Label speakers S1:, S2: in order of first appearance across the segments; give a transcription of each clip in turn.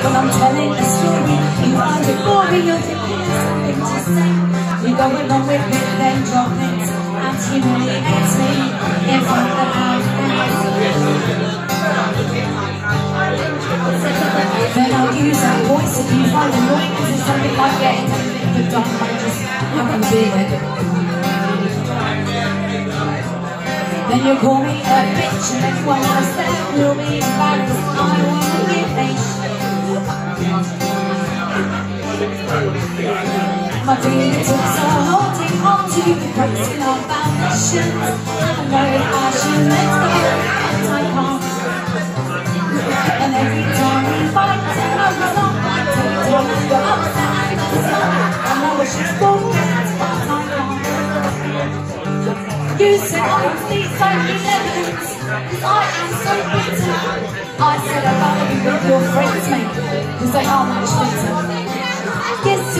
S1: When I'm telling a story, you boring, you're thinking of something to say. You go along with it, then drop it, and humiliate me in front of the. Then I'll use that voice if you find annoying, because it's something like getting a dumb, I just have a beard. Then you call me a bitch and everyone else there will be embarrassed I will Are holding on to our I know I go, but I can't And every time we fight, I I I but I can't you said I was these only lemons I am so bitter. I said I love you with your friends mate Cause they are much better. Yes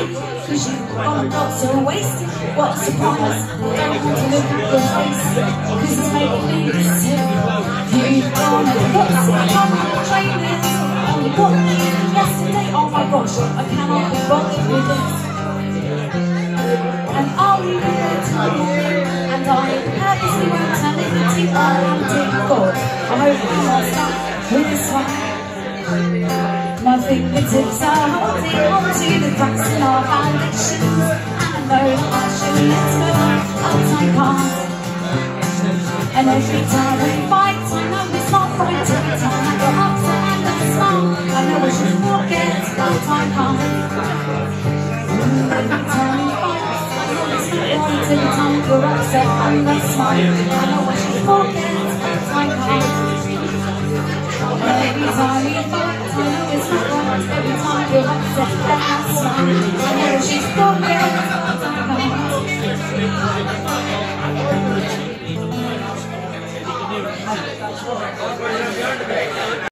S1: Cause you've gone lots of wasted What a surprise Don't want to look at your face Cause it's making me sick You've gone and what's on the training Only got me yesterday Oh my gosh I cannot be bothered with this. And I'll leave it to you And I purposely won't tell it to you I'm dear God I hope you are stuck with this one my fingertips are holding on to the cracks in our foundations. And I know I should let go, but I can't And every time we fight, I know it's not right. Every time I go upset and I smile. I know I should forget, but I can't. Every time we fight, I know it's not right. Every time go upset and I smile. I know I should forget, but I can't Every time fight you're.